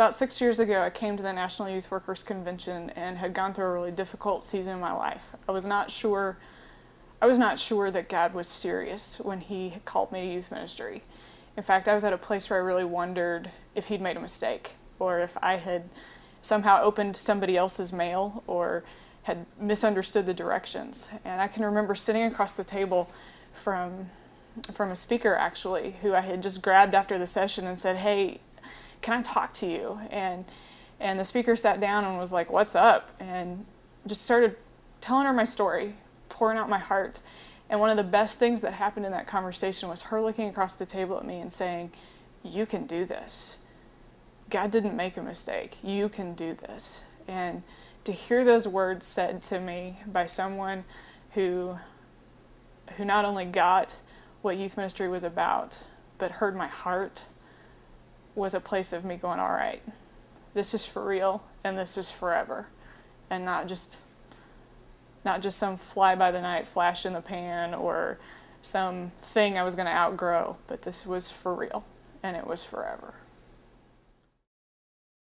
About six years ago, I came to the National Youth Workers Convention and had gone through a really difficult season in my life. I was not sure. I was not sure that God was serious when He called me to youth ministry. In fact, I was at a place where I really wondered if He'd made a mistake or if I had somehow opened somebody else's mail or had misunderstood the directions. And I can remember sitting across the table from from a speaker actually who I had just grabbed after the session and said, "Hey, can I talk to you?" And and the speaker sat down and was like, "What's up?" and just started telling her my story, pouring out my heart. And one of the best things that happened in that conversation was her looking across the table at me and saying, "You can do this. God didn't make a mistake. You can do this." And to hear those words said to me by someone who who not only got what youth ministry was about, but heard my heart was a place of me going, all right, this is for real and this is forever. And not just not just some fly by the night flash in the pan or some thing I was going to outgrow, but this was for real and it was forever.